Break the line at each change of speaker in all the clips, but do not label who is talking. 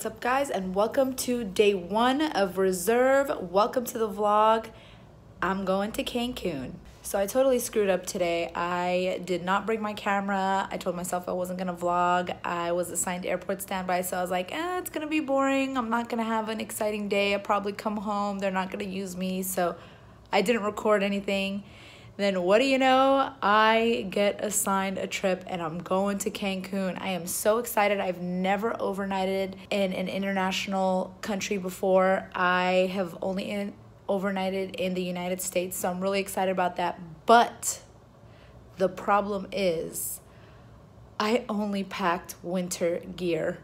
What's up, guys, and welcome to day one of Reserve. Welcome to the vlog. I'm going to Cancun. So I totally screwed up today. I did not bring my camera. I told myself I wasn't gonna vlog. I was assigned airport standby, so I was like, eh, it's gonna be boring. I'm not gonna have an exciting day. I'll probably come home. They're not gonna use me, so I didn't record anything. Then what do you know? I get assigned a trip and I'm going to Cancun. I am so excited. I've never overnighted in an international country before. I have only in, overnighted in the United States, so I'm really excited about that. But the problem is I only packed winter gear.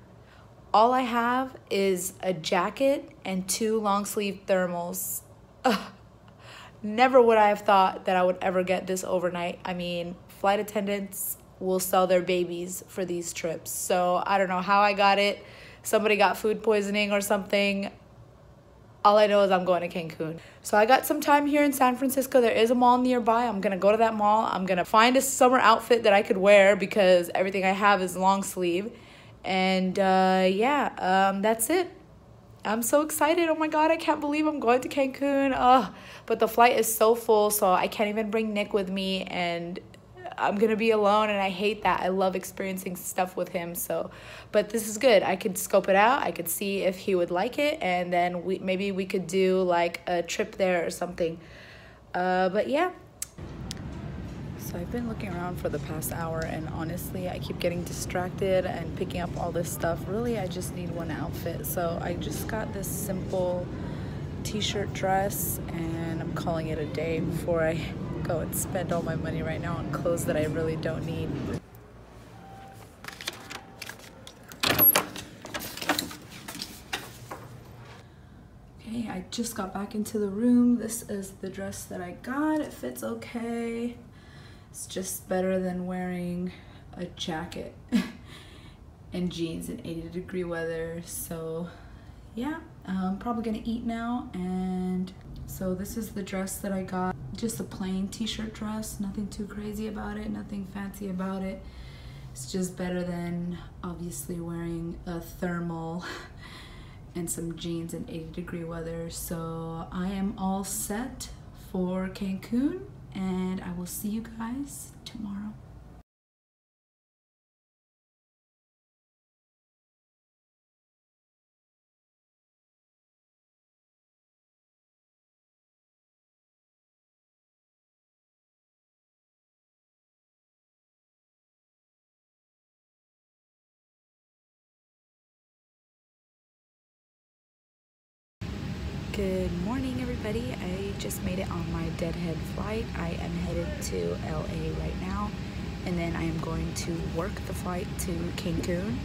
All I have is a jacket and two long sleeve thermals. Ugh. Never would I have thought that I would ever get this overnight. I mean, flight attendants will sell their babies for these trips. So I don't know how I got it. Somebody got food poisoning or something. All I know is I'm going to Cancun. So I got some time here in San Francisco. There is a mall nearby. I'm gonna go to that mall. I'm gonna find a summer outfit that I could wear because everything I have is long sleeve. And uh, yeah, um, that's it. I'm so excited. Oh my God, I can't believe I'm going to Cancun. Oh, but the flight is so full, so I can't even bring Nick with me, and I'm gonna be alone, and I hate that. I love experiencing stuff with him. So, but this is good. I could scope it out. I could see if he would like it, and then we maybe we could do like a trip there or something. Uh, but yeah, so I've been looking around for the past hour and honestly I keep getting distracted and picking up all this stuff. Really I just need one outfit. So I just got this simple t-shirt dress and I'm calling it a day before I go and spend all my money right now on clothes that I really don't need. Okay, I just got back into the room. This is the dress that I got. It fits okay. It's just better than wearing a jacket and jeans in 80 degree weather. So yeah, I'm probably gonna eat now. And so this is the dress that I got. Just a plain t-shirt dress, nothing too crazy about it, nothing fancy about it. It's just better than obviously wearing a thermal and some jeans in 80 degree weather. So I am all set for Cancun and I will see you guys tomorrow. Good morning, everybody. I just made it on my deadhead flight. I am headed to LA right now, and then I am going to work the flight to Cancun.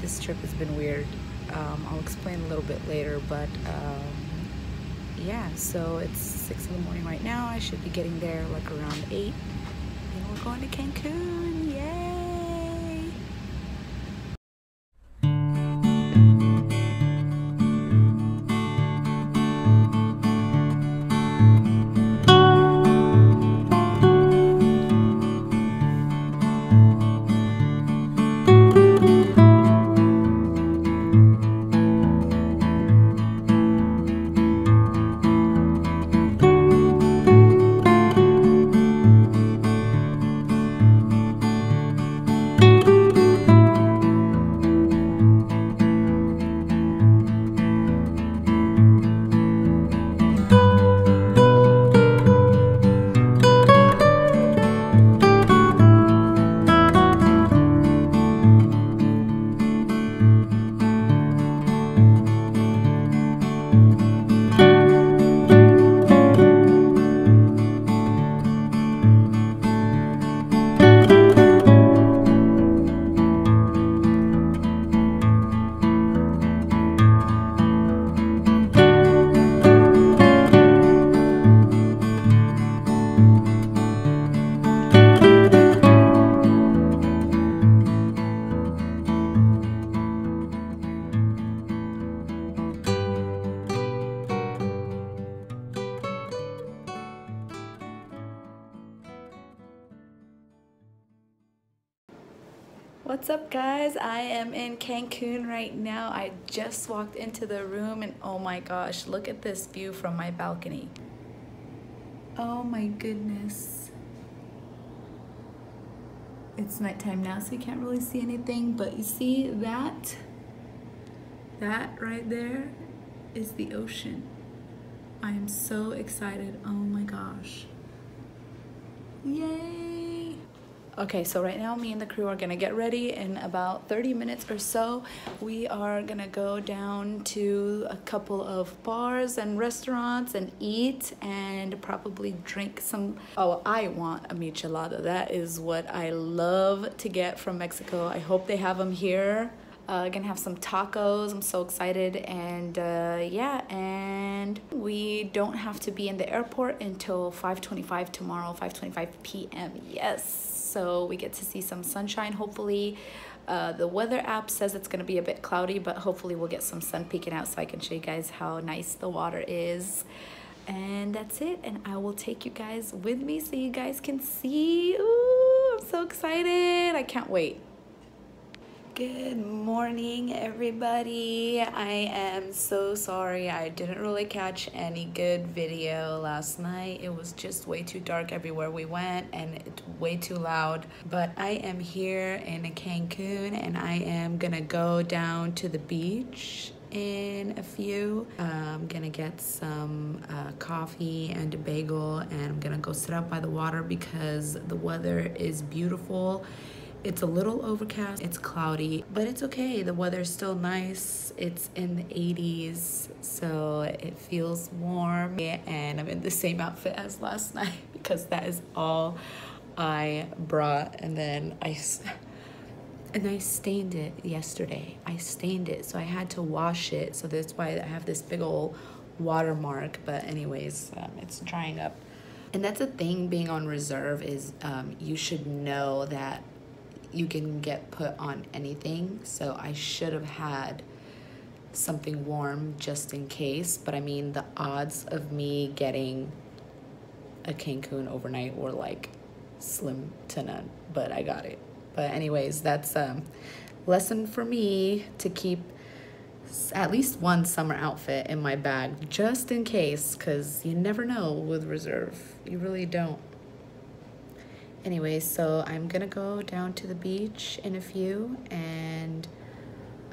This trip has been weird. Um, I'll explain a little bit later, but um, yeah, so it's 6 in the morning right now. I should be getting there like around 8, and we're going to Cancun. What's up guys? I am in Cancun right now. I just walked into the room and oh my gosh, look at this view from my balcony. Oh my goodness. It's nighttime now so you can't really see anything, but you see that? That right there is the ocean. I am so excited. Oh my gosh. Yay! Okay, so right now me and the crew are gonna get ready in about 30 minutes or so. We are gonna go down to a couple of bars and restaurants and eat and probably drink some, oh, I want a michelada. That is what I love to get from Mexico. I hope they have them here. Uh, gonna have some tacos. I'm so excited. And uh, yeah, and we don't have to be in the airport until 5.25 tomorrow, 5.25 p.m. Yes, so we get to see some sunshine, hopefully. Uh, the weather app says it's gonna be a bit cloudy, but hopefully we'll get some sun peeking out so I can show you guys how nice the water is. And that's it, and I will take you guys with me so you guys can see. Ooh, I'm so excited. I can't wait. Good morning, everybody. I am so sorry. I didn't really catch any good video last night. It was just way too dark everywhere we went and way too loud. But I am here in Cancun and I am gonna go down to the beach in a few. I'm gonna get some uh, coffee and a bagel and I'm gonna go sit out by the water because the weather is beautiful it's a little overcast, it's cloudy, but it's okay. The weather's still nice. It's in the 80s, so it feels warm. And I'm in the same outfit as last night because that is all I brought. And then I, and I stained it yesterday. I stained it, so I had to wash it. So that's why I have this big old watermark. But anyways, um, it's drying up. And that's the thing being on reserve is um, you should know that you can get put on anything. So I should have had something warm just in case. But I mean, the odds of me getting a Cancun overnight were like slim to none, but I got it. But anyways, that's a lesson for me to keep at least one summer outfit in my bag just in case because you never know with reserve. You really don't. Anyways, so I'm gonna go down to the beach in a few and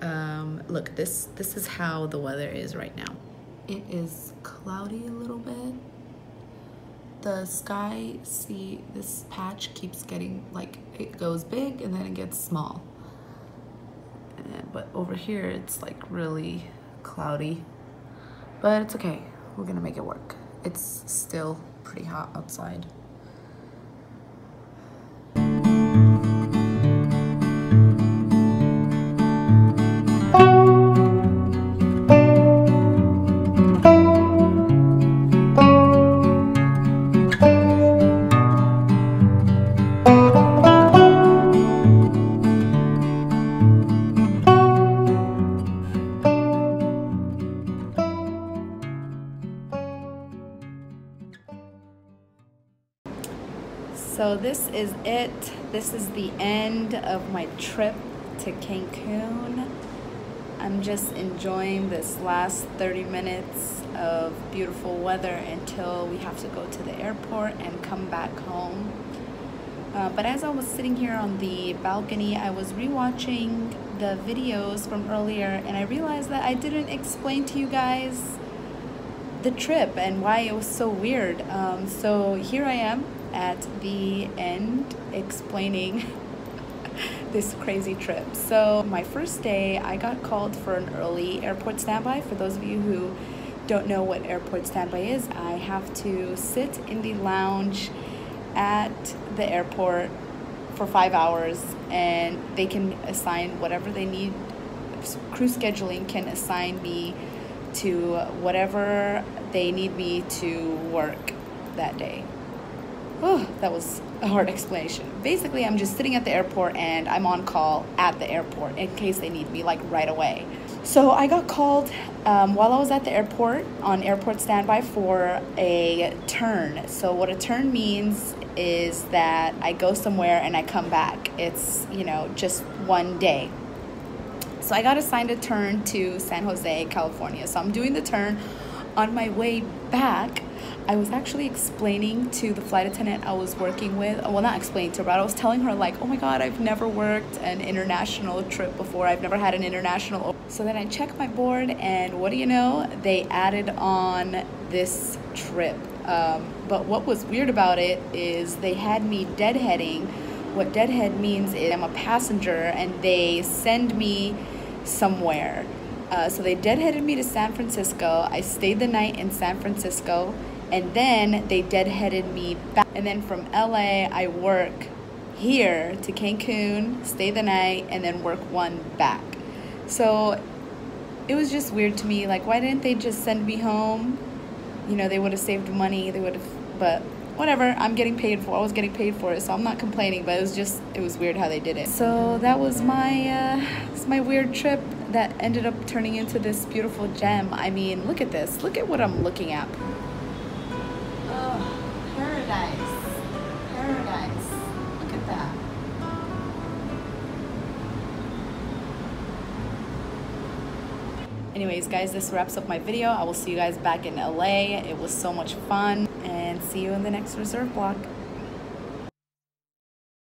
um, look, this, this is how the weather is right now. It is cloudy a little bit. The sky, see, this patch keeps getting, like, it goes big and then it gets small. And, but over here, it's like really cloudy. But it's okay, we're gonna make it work. It's still pretty hot outside. So this is it. This is the end of my trip to Cancun. I'm just enjoying this last 30 minutes of beautiful weather until we have to go to the airport and come back home. Uh, but as I was sitting here on the balcony, I was rewatching the videos from earlier and I realized that I didn't explain to you guys the trip and why it was so weird. Um, so here I am at the end explaining this crazy trip. So my first day, I got called for an early airport standby. For those of you who don't know what airport standby is, I have to sit in the lounge at the airport for five hours and they can assign whatever they need. Crew scheduling can assign me to whatever they need me to work that day. Oh, that was a hard explanation. Basically, I'm just sitting at the airport and I'm on call at the airport in case they need me like right away. So I got called um, while I was at the airport on airport standby for a turn. So what a turn means is that I go somewhere and I come back. It's, you know, just one day. So I got assigned a turn to San Jose, California. So I'm doing the turn on my way back. I was actually explaining to the flight attendant I was working with, well, not explaining to her, but I was telling her, like, oh my God, I've never worked an international trip before. I've never had an international. So then I checked my board, and what do you know? They added on this trip. Um, but what was weird about it is they had me deadheading. What deadhead means is I'm a passenger, and they send me somewhere. Uh, so they deadheaded me to San Francisco. I stayed the night in San Francisco and then they deadheaded me back. And then from LA, I work here to Cancun, stay the night, and then work one back. So it was just weird to me. Like, why didn't they just send me home? You know, they would have saved money. They would have, but whatever. I'm getting paid for. I was getting paid for it, so I'm not complaining. But it was just, it was weird how they did it. So that was my, uh, it's my weird trip that ended up turning into this beautiful gem. I mean, look at this. Look at what I'm looking at. Oh, paradise. Paradise. Look at that. Anyways guys this wraps up my video i will see you guys back in la it was so much fun and see you in the next reserve block